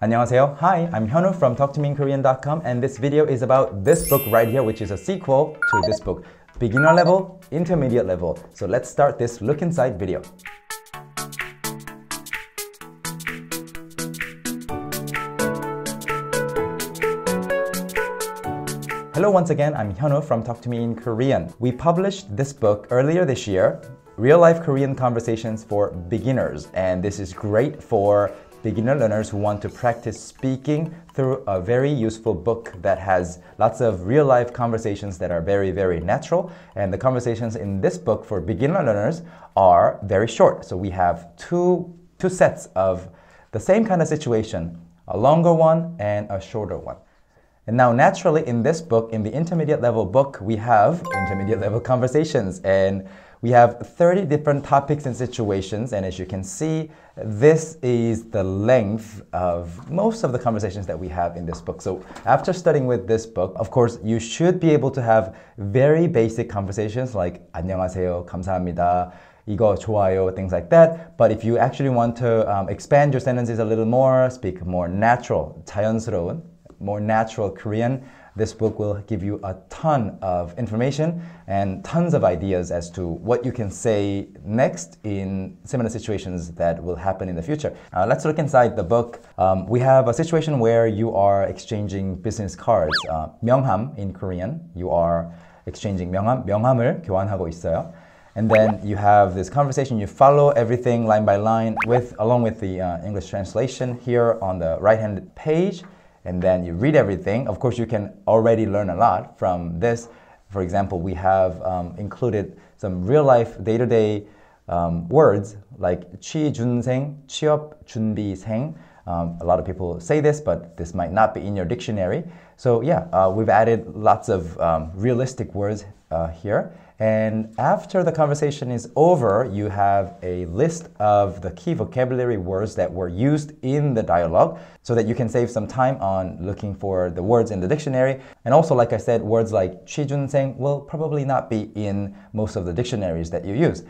안녕하세요. Hi, I'm Hyunwoo from TalkToMeInKorean.com and this video is about this book right here which is a sequel to this book. Beginner level, intermediate level. So let's start this look inside video. Hello once again, I'm Hyunwoo from Talk to Me in Korean. We published this book earlier this year, Real Life Korean Conversations for Beginners, and this is great for beginner learners who want to practice speaking through a very useful book that has lots of real life conversations that are very, very natural. And the conversations in this book for beginner learners are very short. So we have two, two sets of the same kind of situation a longer one and a shorter one. And now, naturally, in this book, in the intermediate level book, we have intermediate level conversations. And we have 30 different topics and situations, and as you can see, this is the length of most of the conversations that we have in this book. So after studying with this book, of course, you should be able to have very basic conversations like 안녕하세요, 감사합니다, 이거 좋아요, things like that. But if you actually want to um, expand your sentences a little more, speak more natural, 자연스러운, more natural Korean, this book will give you a ton of information and tons of ideas as to what you can say next in similar situations that will happen in the future. Uh, let's look inside the book. Um, we have a situation where you are exchanging business cards. Uh, 명함 in Korean. You are exchanging 명함, 명함을 교환하고 있어요. And then you have this conversation. You follow everything line by line with, along with the uh, English translation here on the right-hand page and then you read everything. Of course, you can already learn a lot from this. For example, we have um, included some real life day to day words like 취준생, 취업 준비생. Um, a lot of people say this, but this might not be in your dictionary. So, yeah, uh, we've added lots of um, realistic words uh, here. And after the conversation is over, you have a list of the key vocabulary words that were used in the dialogue so that you can save some time on looking for the words in the dictionary. And also, like I said, words like seng will probably not be in most of the dictionaries that you use.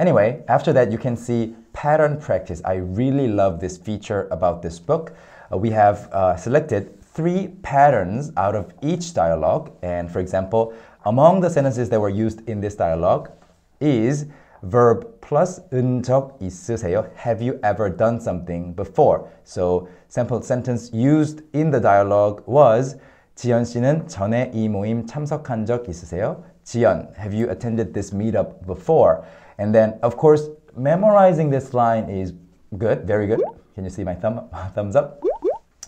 Anyway, after that, you can see pattern practice. I really love this feature about this book. Uh, we have uh, selected three patterns out of each dialogue. And for example, among the sentences that were used in this dialogue is verb plus 은적 있으세요? Have you ever done something before? So sample sentence used in the dialogue was 지연 씨는 전에 이 모임 참석한 적 있으세요? 지연, have you attended this meetup before? And then, of course, memorizing this line is good, very good. Can you see my thumb, thumbs up?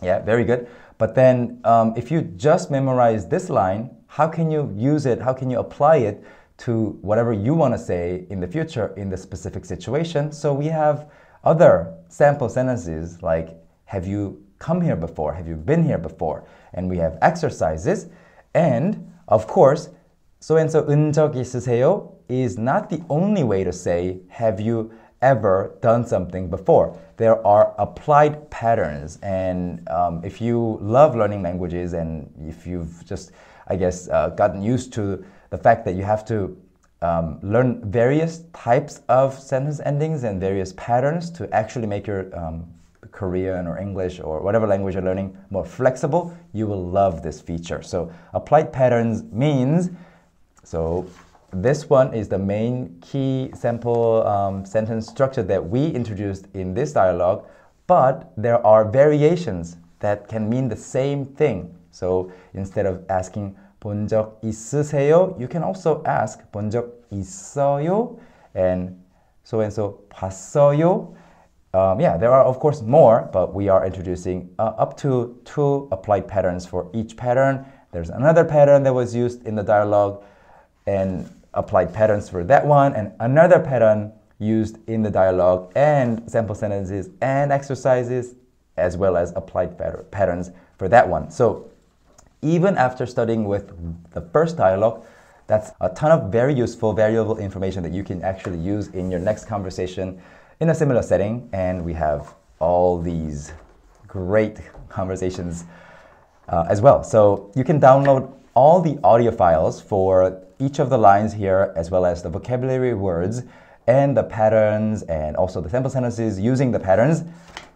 Yeah, very good. But then, um, if you just memorize this line, how can you use it? How can you apply it to whatever you want to say in the future in the specific situation? So we have other sample sentences like, have you come here before? Have you been here before? And we have exercises. And of course, so and so 은적 있으세요 is not the only way to say, have you ever done something before? There are applied patterns. And um, if you love learning languages and if you've just I guess, uh, gotten used to the fact that you have to um, learn various types of sentence endings and various patterns to actually make your um, Korean or English or whatever language you're learning more flexible, you will love this feature. So applied patterns means, so this one is the main key sample um, sentence structure that we introduced in this dialogue, but there are variations that can mean the same thing. So instead of asking 본적 있으세요? You can also ask 본적 있어요? And so and so 봤어요? Um, yeah, there are of course more, but we are introducing uh, up to two applied patterns for each pattern. There's another pattern that was used in the dialogue and applied patterns for that one, and another pattern used in the dialogue and sample sentences and exercises, as well as applied patterns for that one. So even after studying with the first dialogue, that's a ton of very useful, valuable information that you can actually use in your next conversation in a similar setting. And we have all these great conversations uh, as well. So you can download all the audio files for each of the lines here, as well as the vocabulary words and the patterns and also the sample sentences using the patterns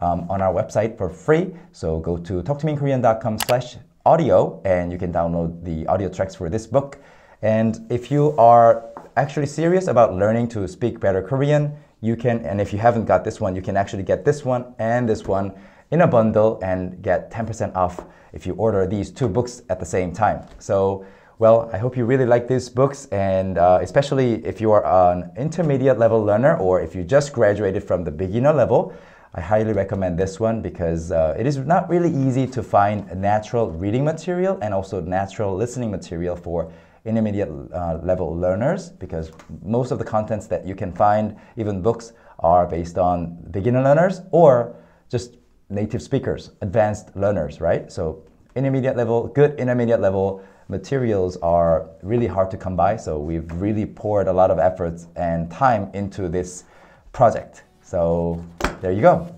um, on our website for free. So go to talktomeinkorean.com slash audio and you can download the audio tracks for this book. And if you are actually serious about learning to speak better Korean, you can, and if you haven't got this one, you can actually get this one and this one in a bundle and get 10% off if you order these two books at the same time. So, well, I hope you really like these books, and uh, especially if you are an intermediate level learner or if you just graduated from the beginner level, I highly recommend this one because uh, it is not really easy to find natural reading material and also natural listening material for intermediate uh, level learners because most of the contents that you can find, even books, are based on beginner learners or just native speakers, advanced learners, right? So intermediate level, good intermediate level materials are really hard to come by. So we've really poured a lot of efforts and time into this project. So there you go.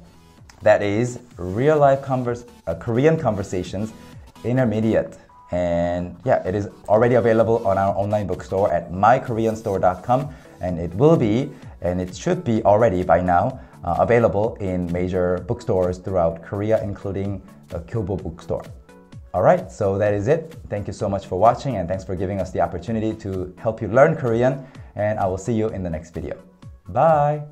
That is real life converse, uh, Korean conversations intermediate. And yeah, it is already available on our online bookstore at mykoreanstore.com. And it will be, and it should be already by now, uh, available in major bookstores throughout Korea, including the Kyobo bookstore. All right, so that is it. Thank you so much for watching and thanks for giving us the opportunity to help you learn Korean. And I will see you in the next video. Bye.